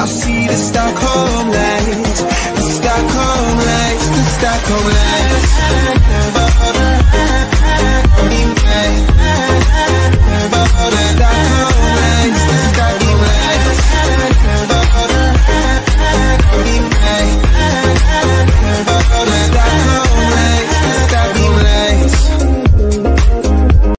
I'll see the Stockholm lights The Stockholm lights, the Stockholm lights.